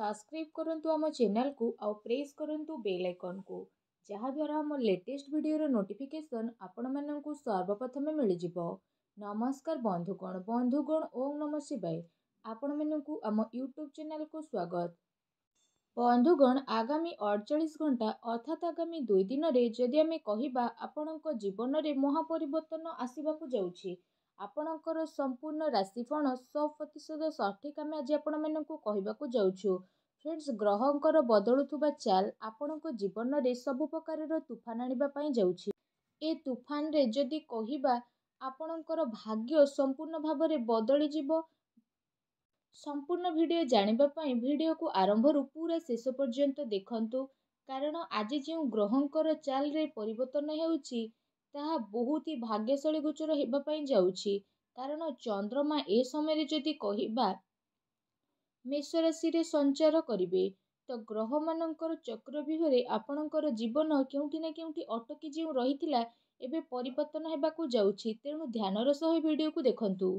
Subscribe କରନ୍ତୁ ଆମ ଚ୍ୟାନେଲକୁ ଆଉ ପ୍ରେସ୍ କରନ୍ତୁ ବେଲ୍ ଆଇକନ୍କୁ ଯାହାଦ୍ୱାରା ଆମ ଲେଟେଷ୍ଟ ଭିଡ଼ିଓର ନୋଟିଫିକେସନ୍ ଆପଣମାନଙ୍କୁ ସର୍ବପ୍ରଥମେ ମିଳିଯିବ। ନମସ୍କାର ବନ୍ଧୁଗଣ ବନ୍ଧୁଗଣ ଓଁ ନମ ଶିବାୟ। ଆପଣମାନଙ୍କୁ ଆମ ୟୁଟ୍ୟୁବ୍ ଚ୍ୟାନେଲକୁ ସ୍ୱାଗତ। ବନ୍ଧୁଗଣ ଆଗାମୀ ଅଡ଼ଚାଳିଶ ଘଣ୍ଟା ଅର୍ଥାତ୍ ଆଗାମୀ ଦୁଇ ଦିନରେ ଯଦି ଆମେ କହିବା ଆପଣଙ୍କ ଜୀବନରେ ମହାପରିବର୍ତ୍ତନ ଆସିବାକୁ ଯାଉଛି ଆପଣଙ୍କର ସମ୍ପୂର୍ଣ୍ଣ ରାଶିଫଳ ଶହ ପ୍ରତିଶତ ସଠିକ୍ ଆମେ ଆଜି ଆପଣମାନଙ୍କୁ କହିବାକୁ ଯାଉଛୁ? ଫ୍ରେଣ୍ଡସ୍ ଗ୍ରହଙ୍କର ବଦଳୁଥିବା ଚାଲ ଆପଣଙ୍କ ଜୀବନରେ ସବୁ ପ୍ରକାରର ତୁଫାନ ଆଣିବା ପାଇଁ ଯାଉଛି। ଏ ତୁଫାନରେ ଯଦି କହିବା ଆପଣଙ୍କର ଭାଗ୍ୟ ସମ୍ପୂର୍ଣ୍ଣ ଭାବରେ ବଦଳିଯିବ। ସମ୍ପୂର୍ଣ୍ଣ ଭିଡ଼ିଓ ଜାଣିବା ପାଇଁ ଭିଡ଼ିଓକୁ ଆରମ୍ଭରୁ ପୁରା ଶେଷ ପର୍ଯ୍ୟନ୍ତ ଦେଖନ୍ତୁ। କାରଣ ଆଜି ଯେଉଁ ଗ୍ରହଙ୍କର ଚାଲରେ ପରିବର୍ତ୍ତନ ହେଉଛି ତାହା ବହୁତ ହି ଭାଗ୍ୟଶାଳୀ ଗୋଚର ହେବା ପାଇଁ ଯାଉଛି। କାରଣ ଚନ୍ଦ୍ରମା ଏ ସମୟରେ ଯଦି କହିବା ମେଷ ରାଶିରେ ସଞ୍ଚାର କରିବେ। ତ ଗ୍ରହମାନଙ୍କର ଚକ୍ରବ୍ୟୁହରେ ଆପଣଙ୍କର ଜୀବନ କେଉଁଠି ନା କେଉଁଠି ଅଟକି ଯେଉଁ ରହିଥିଲା ଏବେ ପରିବର୍ତ୍ତନ ହେବାକୁ ଯାଉଛି। ତେଣୁ ଧ୍ୟାନର ସହ ଭିଡ଼ିଓକୁ ଦେଖନ୍ତୁ।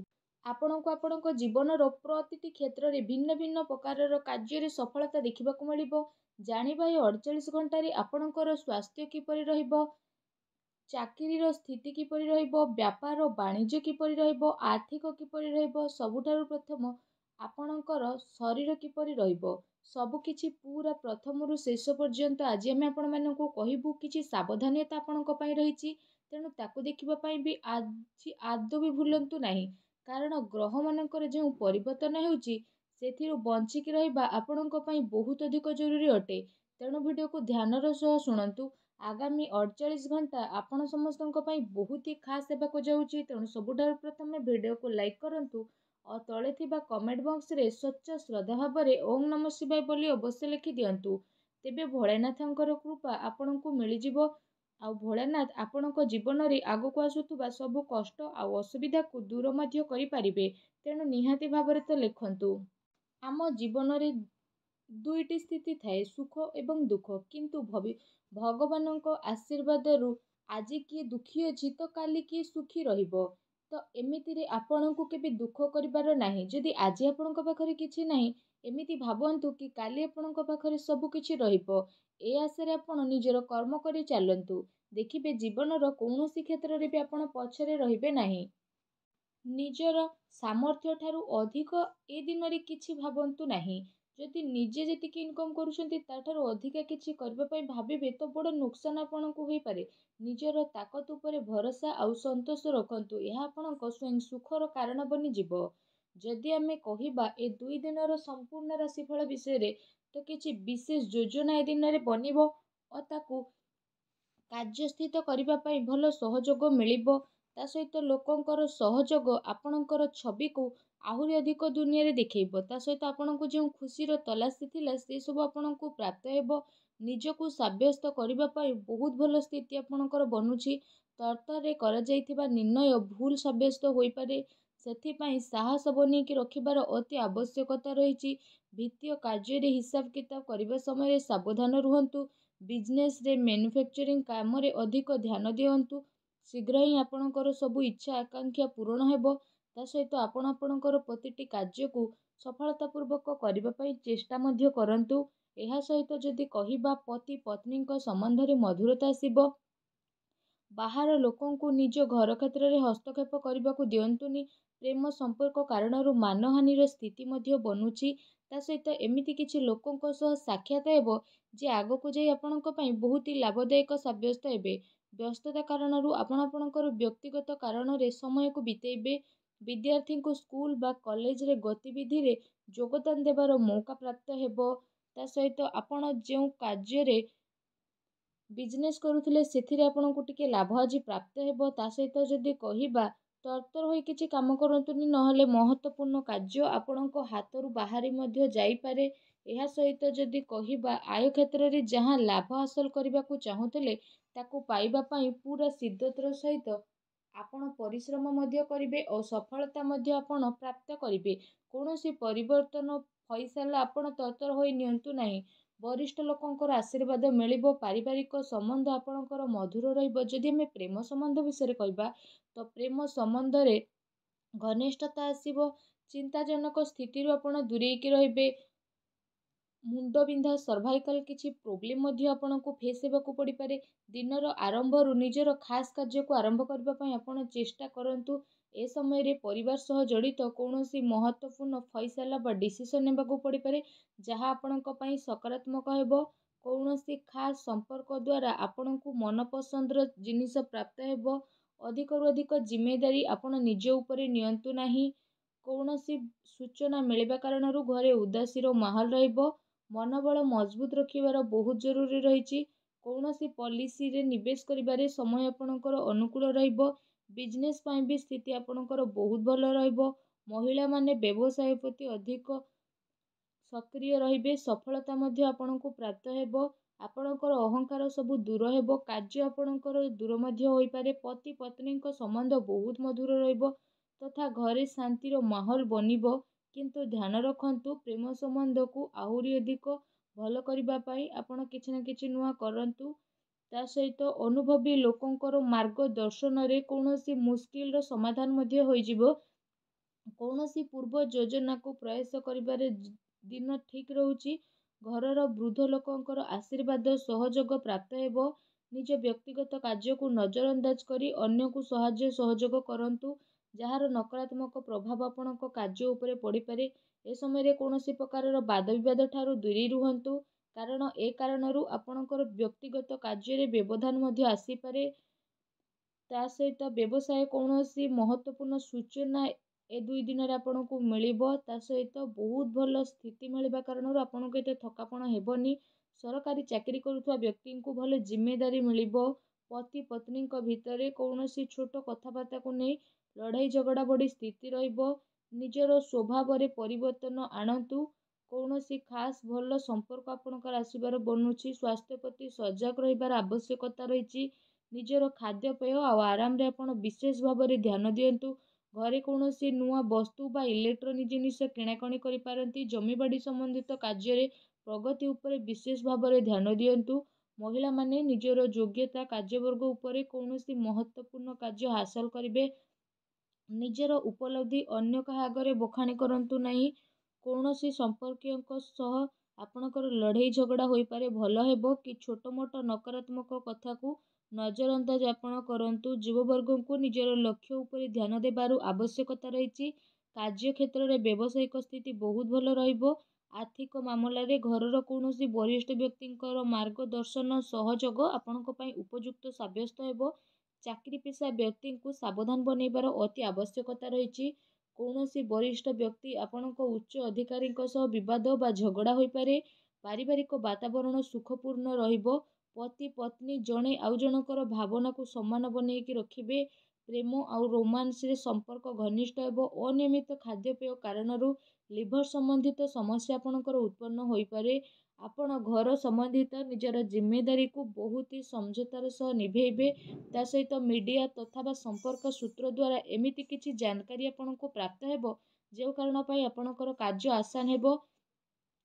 ଆପଣଙ୍କୁ ଆପଣଙ୍କ ଜୀବନର ପ୍ରତିଟି କ୍ଷେତ୍ରରେ ଭିନ୍ନ ଭିନ୍ନ ପ୍ରକାରର କାର୍ଯ୍ୟରେ ସଫଳତା ଦେଖିବାକୁ ମିଳିବ। ଜାଣିବା ଏ ଅଡ଼ଚାଳିଶ ଘଣ୍ଟାରେ ଆପଣଙ୍କର ସ୍ୱାସ୍ଥ୍ୟ କିପରି ରହିବ ଚାକିରିର ସ୍ଥିତି କିପରି ରହିବ ବ୍ୟାପାର ବାଣିଜ୍ୟ କିପରି ରହିବ ଆର୍ଥିକ କିପରି ରହିବ ସବୁଠାରୁ ପ୍ରଥମ ଆପଣଙ୍କର ଶରୀର କିପରି ରହିବ ସବୁକିଛି ପୁରା ପ୍ରଥମରୁ ଶେଷ ପର୍ଯ୍ୟନ୍ତ ଆଜି ଆମେ ଆପଣମାନଙ୍କୁ କହିବୁ କିଛି ସାବଧାନତା ଆପଣଙ୍କ ପାଇଁ ରହିଛି ତେଣୁ ତାକୁ ଦେଖିବା ପାଇଁ ବି ଆଜି ଆଦୌ ବି ଭୁଲନ୍ତୁ ନାହିଁ। କାରଣ ଗ୍ରହମାନଙ୍କର ଯେଉଁ ପରିବର୍ତ୍ତନ ହେଉଛି ସେଥିରୁ ବଞ୍ଚିକି ରହିବା ଆପଣଙ୍କ ପାଇଁ ବହୁତ ଅଧିକ ଜରୁରୀ ଅଟେ। ତେଣୁ ଭିଡ଼ିଓକୁ ଧ୍ୟାନର ସହ ଶୁଣନ୍ତୁ। ଆଗାମୀ ଅଡ଼ଚାଳିଶ ଘଣ୍ଟା ଆପଣ ସମସ୍ତଙ୍କ ପାଇଁ ବହୁତ ହି ଖାସ୍ ହେବାକୁ ଯାଉଛି। ତେଣୁ ସବୁଠାରୁ ପ୍ରଥମେ ଭିଡ଼ିଓକୁ ଲାଇକ୍ କରନ୍ତୁ ଆଉ ତଳେ ଥିବା କମେଣ୍ଟ ବକ୍ସରେ ସ୍ୱଚ୍ଛ ଶ୍ରଦ୍ଧା ଭାବରେ ଓଂ ନମ ଶିବାୟ ବୋଲି ଅବଶ୍ୟ ଲେଖି ଦିଅନ୍ତୁ। ତେବେ ଭୋଳାନାଥଙ୍କର କୃପା ଆପଣଙ୍କୁ ମିଳିଯିବ। ଆଉ ଭୋଳାନାଥ ଆପଣଙ୍କ ଜୀବନରେ ଆଗକୁ ଆସୁଥିବା ସବୁ କଷ୍ଟ ଆଉ ଅସୁବିଧାକୁ ଦୂର ମଧ୍ୟ କରିପାରିବେ। ତେଣୁ ନିହାତି ଭାବରେ ତ ଲେଖନ୍ତୁ। ଆମ ଜୀବନରେ ଦୁଇଟି ସ୍ଥିତି ଥାଏ ସୁଖ ଏବଂ ଦୁଃଖ କିନ୍ତୁ ଭଗବାନଙ୍କ ଆଶୀର୍ବାଦରୁ ଆଜି କିଏ ଦୁଃଖୀ ଅଛି ତ କାଲି କିଏ ସୁଖୀ ରହିବ। ତ ଏମିତିରେ ଆପଣଙ୍କୁ କେବେ ଦୁଃଖ କରିବାର ନାହିଁ। ଯଦି ଆଜି ଆପଣଙ୍କ ପାଖରେ କିଛି ନାହିଁ ଏମିତି ଭାବନ୍ତୁ କି କାଲି ଆପଣଙ୍କ ପାଖରେ ସବୁ କିଛି ରହିବ। ଏ ଆଶରେ ଆପଣ ନିଜର କର୍ମ କରି ଚାଲନ୍ତୁ। ଦେଖିବେ ଜୀବନର କୌଣସି କ୍ଷେତ୍ରରେ ବି ଆପଣ ପଛରେ ରହିବେ ନାହିଁ। ନିଜର ସାମର୍ଥ୍ୟ ଠାରୁ ଅଧିକ ଏ ଦିନରେ କିଛି ଭାବନ୍ତୁ ନାହିଁ। ଯଦି ନିଜେ ଯେତିକି ଇନକମ୍ କରୁଛନ୍ତି ତାଠାରୁ ଅଧିକା କିଛି କରିବା ପାଇଁ ଭାବିବେ ତ ବଡ଼ ନୁକସାନ ଆପଣଙ୍କୁ ହୋଇପାରେ। ନିଜର ତାକତ ଉପରେ ଭରସା ଆଉ ସନ୍ତୋଷ ରଖନ୍ତୁ। ଏହା ଆପଣଙ୍କ ସ୍ୱୟଂ ସୁଖର କାରଣ ବନିଯିବ। ଯଦି ଆମେ କହିବା ଏ ଦୁଇ ଦିନର ସମ୍ପୂର୍ଣ୍ଣ ରାଶିଫଳ ବିଷୟରେ ତ କିଛି ବିଶେଷ ଯୋଜନା ଏ ଦିନରେ ବନିବ ଓ ତାକୁ କାର୍ଯ୍ୟସ୍ଥିତ କରିବା ପାଇଁ ଭଲ ସହଯୋଗ ମିଳିବ ତା ସହିତ ଲୋକଙ୍କର ସହଯୋଗ ଆପଣଙ୍କର ଛବିକୁ ଆହୁରି ଅଧିକ ଦୁନିଆରେ ଦେଖେଇବ। ତା ସହିତ ଆପଣଙ୍କୁ ଯେଉଁ ଖୁସିର ତଲାସି ଥିଲା ସେସବୁ ଆପଣଙ୍କୁ ପ୍ରାପ୍ତ ହେବ। ନିଜକୁ ସାବ୍ୟସ୍ତ କରିବା ପାଇଁ ବହୁତ ଭଲ ସ୍ଥିତି ଆପଣଙ୍କର ବନୁଛି। ତରତରରେ କରାଯାଇଥିବା ନିର୍ଣ୍ଣୟ ଭୁଲ ସାବ୍ୟସ୍ତ ହୋଇପାରେ। ସେଥିପାଇଁ ସାହସ ବନେଇକି ରଖିବାର ଅତି ଆବଶ୍ୟକତା ରହିଛି। ବିତ୍ତୀୟ କାର୍ଯ୍ୟରେ ହିସାବ କିତାବ କରିବା ସମୟରେ ସାବଧାନ ରୁହନ୍ତୁ। ବିଜନେସରେ ମ୍ୟାନୁଫ୍ୟାକ୍ଚରିଂ କାମରେ ଅଧିକ ଧ୍ୟାନ ଦିଅନ୍ତୁ। ଶୀଘ୍ର ହିଁ ଆପଣଙ୍କର ସବୁ ଇଚ୍ଛା ଆକାଂକ୍ଷା ପୂରଣ ହେବ। ତା ସହିତ ଆପଣ ଆପଣଙ୍କର ପ୍ରତିଟି କାର୍ଯ୍ୟକୁ ସଫଳତାପୂର୍ବକ କରିବା ପାଇଁ ଚେଷ୍ଟା ମଧ୍ୟ କରନ୍ତୁ। ଏହା ସହିତ ଯଦି କହିବା ପତି ପତ୍ନୀଙ୍କ ସମ୍ବନ୍ଧରେ ମଧୁରତା ଆସିବ। ବାହାର ଲୋକଙ୍କୁ ନିଜ ଘର କ୍ଷେତ୍ରରେ ହସ୍ତକ୍ଷେପ କରିବାକୁ ଦିଅନ୍ତୁନି। ପ୍ରେମ ସମ୍ପର୍କ କାରଣରୁ ମାନହାନିର ସ୍ଥିତି ମଧ୍ୟ ବନୁଛି। ତା ସହିତ ଏମିତି କିଛି ଲୋକଙ୍କ ସହ ସାକ୍ଷାତ ହେବ ଯେ ଆଗକୁ ଯାଇ ଆପଣଙ୍କ ପାଇଁ ବହୁତ ହି ଲାଭଦାୟକ ସାବ୍ୟସ୍ତ ହେବେ। ବ୍ୟସ୍ତତା କାରଣରୁ ଆପଣ ଆପଣଙ୍କର ବ୍ୟକ୍ତିଗତ କାରଣରେ ସମୟକୁ ବିତେଇବେ। ବିଦ୍ୟାର୍ଥୀଙ୍କୁ ସ୍କୁଲ ବା କଲେଜରେ ଗତିବିଧିରେ ଯୋଗଦାନ ଦେବାର ମୌକା ପ୍ରାପ୍ତ ହେବ। ତା ସହିତ ଆପଣ ଯେଉଁ କାର୍ଯ୍ୟରେ ବିଜନେସ୍ କରୁଥିଲେ ସେଥିରେ ଆପଣଙ୍କୁ ଟିକେ ଲାଭ ଆଜି ପ୍ରାପ୍ତ ହେବ। ତା ସହିତ ଯଦି କହିବା ତରତର ହୋଇ କିଛି କାମ କରନ୍ତୁନି ନହେଲେ ମହତ୍ତ୍ୱପୂର୍ଣ୍ଣ କାର୍ଯ୍ୟ ଆପଣଙ୍କ ହାତରୁ ବାହାରି ମଧ୍ୟ ଯାଇପାରେ। ଏହା ସହିତ ଯଦି କହିବା ଆୟ କ୍ଷେତ୍ରରେ ଯାହା ଲାଭ ହାସଲ କରିବାକୁ ଚାହୁଁଥିଲେ ତାକୁ ପାଇବା ପାଇଁ ପୁରା ସିଦ୍ଧତାର ସହିତ ଆପଣ ପରିଶ୍ରମ ମଧ୍ୟ କରିବେ ଓ ସଫଳତା ମଧ୍ୟ ଆପଣ ପ୍ରାପ୍ତ କରିବେ। କୌଣସି ପରିବର୍ତ୍ତନ ଫଇସାଲା ଆପଣ ତରତର ହୋଇ ନିଅନ୍ତୁ ନାହିଁ। ବରିଷ୍ଠ ଲୋକଙ୍କର ଆଶୀର୍ବାଦ ମିଳିବ ପାରିବାରିକ ସମ୍ବନ୍ଧ ଆପଣଙ୍କର ମଧୁର ରହିବ। ଯଦି ଆମେ ପ୍ରେମ ସମ୍ବନ୍ଧ ବିଷୟରେ କହିବା ତ ପ୍ରେମ ସମ୍ବନ୍ଧରେ ଘନିଷ୍ଠତା ଆସିବ ଚିନ୍ତାଜନକ ସ୍ଥିତିରୁ ଆପଣ ଦୂରେଇକି ରହିବେ ମୁଣ୍ଡବିନ୍ଧା ସର୍ଭାଇକାଲ କିଛି ପ୍ରୋବ୍ଲେମ ମଧ୍ୟ ଆପଣଙ୍କୁ ଫେସ୍ ହେବାକୁ ପଡ଼ିପାରେ। ଦିନର ଆରମ୍ଭରୁ ନିଜର ଖାସ୍ କାର୍ଯ୍ୟକୁ ଆରମ୍ଭ କରିବା ପାଇଁ ଆପଣ ଚେଷ୍ଟା କରନ୍ତୁ। ଏ ସମୟରେ ପରିବାର ସହ ଜଡ଼ିତ କୌଣସି ମହତ୍ତ୍ୱପୂର୍ଣ୍ଣ ଫଇସଲା ବା ଡିସିସନ୍ ନେବାକୁ ପଡ଼ିପାରେ ଯାହା ଆପଣଙ୍କ ପାଇଁ ସକାରାତ୍ମକ ହେବ। କୌଣସି ଖାସ୍ ସମ୍ପର୍କ ଦ୍ୱାରା ଆପଣଙ୍କୁ ମନପସନ୍ଦର ଜିନିଷ ପ୍ରାପ୍ତ ହେବ। ଅଧିକରୁ ଅଧିକ ଜିମେଦାରୀ ଆପଣ ନିଜ ଉପରେ ନିଅନ୍ତୁ ନାହିଁ। କୌଣସି ସୂଚନା ମିଳିବା କାରଣରୁ ଘରେ ଉଦାସୀର ମାହୋଲ ରହିବ। ମନୋବଳ ମଜବୁତ ରଖିବାର ବହୁତ ଜରୁରୀ ରହିଛି। କୌଣସି ପଲିସିରେ ନିବେଶ କରିବାରେ ସମୟ ଆପଣଙ୍କର ଅନୁକୂଳ ରହିବ। ବିଜନେସ୍ ପାଇଁ ବି ସ୍ଥିତି ଆପଣଙ୍କର ବହୁତ ଭଲ ରହିବ। ମହିଳାମାନେ ବ୍ୟବସାୟ ପ୍ରତି ଅଧିକ ସକ୍ରିୟ ରହିବେ। ସଫଳତା ମଧ୍ୟ ଆପଣଙ୍କୁ ପ୍ରାପ୍ତ ହେବ। ଆପଣଙ୍କର ଅହଂକାର ସବୁ ଦୂର ହେବ। କାର୍ଯ୍ୟ ଆପଣଙ୍କର ଦୂର ମଧ୍ୟ ହୋଇପାରେ। ପତି ପତ୍ନୀଙ୍କ ସମ୍ବନ୍ଧ ବହୁତ ମଧୁର ରହିବ। ତଥା ଘରେ ଶାନ୍ତିର ମାହୋଲ ବନିବ। କିନ୍ତୁ ଧ୍ୟାନ ରଖନ୍ତୁ ପ୍ରେମ ସମ୍ବନ୍ଧକୁ ଆହୁରି ଅଧିକ ଭଲ କରିବା ପାଇଁ ଆପଣ କିଛି ନା କିଛି ନୂଆ କରନ୍ତୁ। ତା ସହିତ ଅନୁଭବୀ ଲୋକଙ୍କର ମାର୍ଗଦର୍ଶନରେ କୌଣସି ମୁସ୍କିଲର ସମାଧାନ ମଧ୍ୟ ହୋଇଯିବ। କୌଣସି ପୂର୍ବ ଯୋଜନାକୁ ପ୍ରୟାସ କରିବାରେ ଦିନ ଠିକ୍ ରହୁଛି। ଘରର ବୃଦ୍ଧ ଲୋକଙ୍କର ଆଶୀର୍ବାଦ ସହଯୋଗ ପ୍ରାପ୍ତ ହେବ। ନିଜ ବ୍ୟକ୍ତିଗତ କାର୍ଯ୍ୟକୁ ନଜରଅନ୍ଦାଜ କରି ଅନ୍ୟକୁ ସାହାଯ୍ୟ ସହଯୋଗ କରନ୍ତୁ। ଯାହାର ନକାରାତ୍ମକ ପ୍ରଭାବ ଆପଣଙ୍କ କାର୍ଯ୍ୟ ଉପରେ ପଡ଼ିପାରେ ଏ ସମୟରେ କୌଣସି ପ୍ରକାରର ବାଦବିବାଦ ଠାରୁ ଦୂରେଇ ରୁହନ୍ତୁ। କାରଣ ଏ କାରଣରୁ ଆପଣଙ୍କର ବ୍ୟକ୍ତିଗତ କାର୍ଯ୍ୟରେ ବ୍ୟବଧାନ ମଧ୍ୟ ଆସିପାରେ। ତା ସହିତ ବ୍ୟବସାୟ କୌଣସି ମହତ୍ତ୍ୱପୂର୍ଣ୍ଣ ସୂଚନା ଏ ଦୁଇ ଦିନରେ ଆପଣଙ୍କୁ ମିଳିବ। ତା ସହିତ ବହୁତ ଭଲ ସ୍ଥିତି ମିଳିବା କାରଣରୁ ଆପଣଙ୍କୁ ଏତେ ଥକାପଣ ହେବନି। ସରକାରୀ ଚାକିରି କରୁଥିବା ବ୍ୟକ୍ତିଙ୍କୁ ଭଲ ଜିମେଦାରୀ ମିଳିବ। ପତି ପତ୍ନୀଙ୍କ ଭିତରେ କୌଣସି ଛୋଟ କଥାବାର୍ତ୍ତାକୁ ନେଇ ଲଢ଼ାଇ ଝଗଡ଼ା ଭଳି ସ୍ଥିତି ରହିବ। ନିଜର ସ୍ୱଭାବରେ ପରିବର୍ତ୍ତନ ଆଣନ୍ତୁ। କୌଣସି ଖାସ୍ ଭଲ ସମ୍ପର୍କ ଆପଣଙ୍କର ଆସିବାର ବନୁଛି। ସ୍ୱାସ୍ଥ୍ୟ ପ୍ରତି ସଜାଗ ରହିବାର ଆବଶ୍ୟକତା ରହିଛି। ନିଜର ଖାଦ୍ୟପେୟ ଆଉ ଆରାମରେ ଆପଣ ବିଶେଷ ଭାବରେ ଧ୍ୟାନ ଦିଅନ୍ତୁ। ଘରେ କୌଣସି ନୂଆ ବସ୍ତୁ ବା ଇଲେକ୍ଟ୍ରୋନିକ୍ ଜିନିଷ କିଣାକିଣି କରିପାରନ୍ତି। ଜମିବାଡ଼ି ସମ୍ବନ୍ଧିତ କାର୍ଯ୍ୟରେ ପ୍ରଗତି ଉପରେ ବିଶେଷ ଭାବରେ ଧ୍ୟାନ ଦିଅନ୍ତୁ। ମହିଳାମାନେ ନିଜର ଯୋଗ୍ୟତା କାର୍ଯ୍ୟବର୍ଗ ଉପରେ କୌଣସି ମହତ୍ତ୍ୱପୂର୍ଣ୍ଣ କାର୍ଯ୍ୟ ହାସଲ କରିବେ। ନିଜର ଉପଲବ୍ଧି ଅନ୍ୟ କାହା ଆଗରେ ବଖାଣି କରନ୍ତୁ ନାହିଁ। କୌଣସି ସମ୍ପର୍କୀୟଙ୍କ ସହ ଆପଣଙ୍କର ଲଢ଼େଇ ଝଗଡ଼ା ହୋଇପାରେ ଭଲ ହେବ କି ଛୋଟ ମୋଟ ନକାରାତ୍ମକ କଥାକୁ ନଜରଅନ୍ଦାଜ ଆପଣ କରନ୍ତୁ। ଯୁବବର୍ଗଙ୍କୁ ନିଜର ଲକ୍ଷ୍ୟ ଉପରେ ଧ୍ୟାନ ଦେବାର ଆବଶ୍ୟକତା ରହିଛି। କାର୍ଯ୍ୟକ୍ଷେତ୍ରରେ ବ୍ୟବସାୟିକ ସ୍ଥିତି ବହୁତ ଭଲ ରହିବ। ଆର୍ଥିକ ମାମଲାରେ ଘରର କୌଣସି ବରିଷ୍ଠ ବ୍ୟକ୍ତିଙ୍କର ମାର୍ଗଦର୍ଶନ ସହଯୋଗ ଆପଣଙ୍କ ପାଇଁ ଉପଯୁକ୍ତ ସାବ୍ୟସ୍ତ ହେବ। ଚାକିରି ପେଶା ବ୍ୟକ୍ତିଙ୍କୁ ସାବଧାନ ବନେଇବାର ଅତି ଆବଶ୍ୟକତା ରହିଛି। କୌଣସି ବରିଷ୍ଠ ବ୍ୟକ୍ତି ଆପଣଙ୍କ ଉଚ୍ଚ ଅଧିକାରୀଙ୍କ ସହ ବିବାଦ ବା ଝଗଡ଼ା ହୋଇପାରେ। ପାରିବାରିକ ବାତାବରଣ ସୁଖପୂର୍ଣ୍ଣ ରହିବ। ପତି ପତ୍ନୀ ଜଣେ ଆଉ ଜଣଙ୍କର ଭାବନାକୁ ସମାନ ବନେଇକି ରଖିବେ। ପ୍ରେମ ଆଉ ରୋମାନ୍ସରେ ସମ୍ପର୍କ ଘନିଷ୍ଠ ହେବ। ଅନିୟମିତ ଖାଦ୍ୟପେୟ କାରଣରୁ ଲିଭର ସମ୍ବନ୍ଧିତ ସମସ୍ୟା ଆପଣଙ୍କର ଉତ୍ପନ୍ନ ହୋଇପାରେ। ଆପଣ ଘର ସମ୍ବନ୍ଧିତ ନିଜର ଜିମେଦାରୀକୁ ବହୁତ ସମଝତାର ସହ ନିଭେଇବେ। ତା ସହିତ ମିଡ଼ିଆ ତଥା ବା ସମ୍ପର୍କ ସୂତ୍ର ଦ୍ୱାରା ଏମିତି କିଛି ଜାନକାରୀ ଆପଣଙ୍କୁ ପ୍ରାପ୍ତ ହେବ? ଯେଉଁ କାରଣ ପାଇଁ ଆପଣଙ୍କର କାର୍ଯ୍ୟ ଆସାନ ହେବ।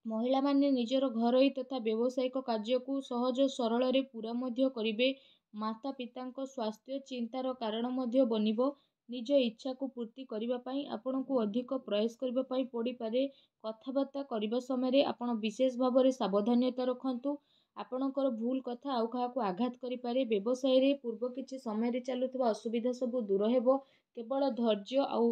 ମହିଳାମାନେ ନିଜର ଘରୋଇ ତଥା ବ୍ୟବସାୟିକ କାର୍ଯ୍ୟକୁ ସହଜ ସରଳରେ ପୂରା ମଧ୍ୟ କରିବେ। ମାତା ପିତାଙ୍କ ସ୍ୱାସ୍ଥ୍ୟ ଚିନ୍ତାର କାରଣ ମଧ୍ୟ ବନିବ। ନିଜ ଇଚ୍ଛାକୁ ପୂର୍ତ୍ତି କରିବା ପାଇଁ ଆପଣଙ୍କୁ ଅଧିକ ପ୍ରୟାସ କରିବା ପାଇଁ ପଡ଼ିପାରେ। କଥାବାର୍ତ୍ତା କରିବା ସମୟରେ ଆପଣ ବିଶେଷ ଭାବରେ ସାବଧାନତା ରଖନ୍ତୁ। ଆପଣଙ୍କର ଭୁଲ କଥା ଆଉ କାହାକୁ ଆଘାତ କରିପାରେ। ବ୍ୟବସାୟରେ ପୂର୍ବ କିଛି ସମୟରେ ଚାଲୁଥିବା ଅସୁବିଧା ସବୁ ଦୂର ହେବ। କେବଳ ଧୈର୍ଯ୍ୟ ଆଉ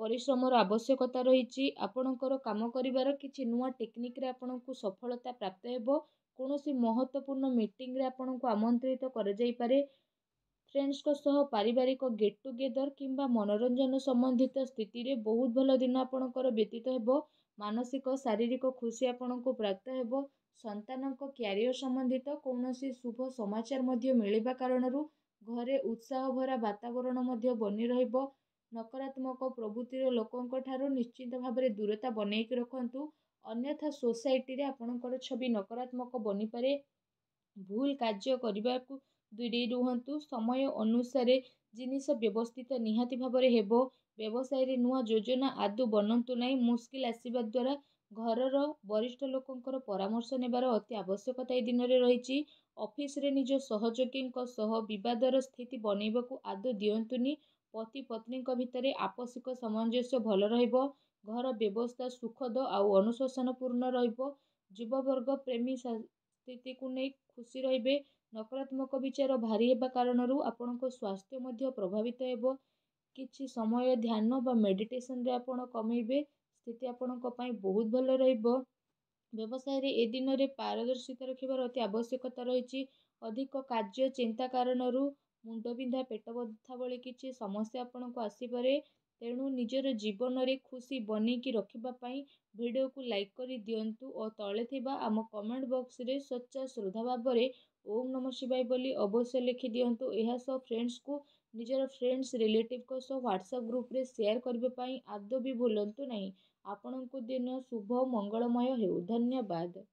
ପରିଶ୍ରମର ଆବଶ୍ୟକତା ରହିଛି। ଆପଣଙ୍କର କାମ କରିବାର କିଛି ନୂଆ ଟେକ୍ନିକରେ ଆପଣଙ୍କୁ ସଫଳତା ପ୍ରାପ୍ତ ହେବ। କୌଣସି ମହତ୍ତ୍ୱପୂର୍ଣ୍ଣ ମିଟିଂରେ ଆପଣଙ୍କୁ ଆମନ୍ତ୍ରିତ କରାଯାଇପାରେ। ଫ୍ରେଣ୍ଡସଙ୍କ ସହ ପାରିବାରିକ ଗେଟ୍ ଟୁଗେଦର କିମ୍ବା ମନୋରଞ୍ଜନ ସମ୍ବନ୍ଧିତ ସ୍ଥିତିରେ ବହୁତ ଭଲ ଦିନ ଆପଣଙ୍କର ବ୍ୟତୀତ ହେବ। ମାନସିକ ଶାରୀରିକ ଖୁସି ଆପଣଙ୍କୁ ପ୍ରାପ୍ତ ହେବ। ସନ୍ତାନଙ୍କ କ୍ୟାରିୟର ସମ୍ବନ୍ଧିତ କୌଣସି ଶୁଭ ସମାଚାର ମଧ୍ୟ ମିଳିବା କାରଣରୁ ଘରେ ଉତ୍ସାହ ଭରା ବାତାବରଣ ମଧ୍ୟ ବନି ରହିବ। ନକାରାତ୍ମକ ପ୍ରବୃତ୍ତିର ଲୋକଙ୍କ ଠାରୁ ନିଶ୍ଚିତ ଭାବରେ ଦୂରତା ବନେଇକି ରଖନ୍ତୁ। ଅନ୍ୟଥା ସୋସାଇଟିରେ ଆପଣଙ୍କର ଛବି ନକାରାତ୍ମକ ବନିପାରେ। ଭୁଲ କାର୍ଯ୍ୟ କରିବାକୁ ଦୂରେଇ ରୁହନ୍ତୁ ସମୟ ଅନୁସାରେ ଜିନିଷ ବ୍ୟବସ୍ଥିତ ନିହାତି ଭାବରେ ହେବ। ବ୍ୟବସାୟରେ ନୂଆ ଯୋଜନା ଆଦୌ ବନାନ୍ତୁ ନାହିଁ। ମୁସ୍କିଲ ଆସିବା ଦ୍ୱାରା ଘରର ବରିଷ୍ଠ ଲୋକଙ୍କର ପରାମର୍ଶ ନେବାର ଅତି ଆବଶ୍ୟକତା ଏ ଦିନରେ ରହିଛି। ଅଫିସରେ ନିଜ ସହଯୋଗୀଙ୍କ ସହ ବିବାଦର ସ୍ଥିତି ବନେଇବାକୁ ଆଦୌ ଦିଅନ୍ତୁନି। ପତି ପତ୍ନୀଙ୍କ ଭିତରେ ଆପୋଷିକ ସାମଞ୍ଜସ୍ୟ ଭଲ ରହିବ। ଘର ବ୍ୟବସ୍ଥା ସୁଖଦ ଆଉ ଅନୁଶାସନପୂର୍ଣ୍ଣ ରହିବ। ଯୁବବର୍ଗ ପ୍ରେମୀ ସ୍ଥିତିକୁ ନେଇ ଖୁସି ରହିବେ। ନକାରାତ୍ମକ ବିଚାର ଭାରୀ ହେବା କାରଣରୁ ଆପଣଙ୍କ ସ୍ୱାସ୍ଥ୍ୟ ମଧ୍ୟ ପ୍ରଭାବିତ ହେବ। କିଛି ସମୟ ଧ୍ୟାନ ବା ମେଡ଼ିଟେସନରେ ଆପଣ କମେଇବେ ସ୍ଥିତି ଆପଣଙ୍କ ପାଇଁ ବହୁତ ଭଲ ରହିବ। ବ୍ୟବସାୟରେ ଏ ଦିନରେ ପାରଦର୍ଶିତା ରଖିବାର ଅତି ଆବଶ୍ୟକତା ରହିଛି। ଅଧିକ କାର୍ଯ୍ୟ ଚିନ୍ତା କାରଣରୁ ମୁଣ୍ଡବିନ୍ଧା ପେଟ ବଥା ଭଳି କିଛି ସମସ୍ୟା ଆପଣଙ୍କୁ ଆସିପାରେ। ତେଣୁ ନିଜର ଜୀବନରେ ଖୁସି ବନେଇକି ରଖିବା ପାଇଁ ଭିଡ଼ିଓକୁ ଲାଇକ୍ କରି ଦିଅନ୍ତୁ ଓ ତଳେ ଥିବା ଆମ କମେଣ୍ଟ ବକ୍ସରେ ସଚ୍ଚା ଶ୍ରଦ୍ଧା ଭାବରେ ଓମ୍ ନମ ଶିବାୟ ବୋଲି ଅବଶ୍ୟ ଲେଖି ଦିଅନ୍ତୁ। ଏହା ସହ ଫ୍ରେଣ୍ଡସ୍କୁ ନିଜର ଫ୍ରେଣ୍ଡସ୍ ରିଲେଟିଭ୍ଙ୍କ ସହ ହ୍ୱାଟ୍ସଆପ୍ ଗ୍ରୁପରେ ସେୟାର କରିବା ପାଇଁ ଆଦୌ ବି ଭୁଲନ୍ତୁ ନାହିଁ। ଆପଣଙ୍କ ଦିନ ଶୁଭ ମଙ୍ଗଳମୟ ହେଉ। ଧନ୍ୟବାଦ।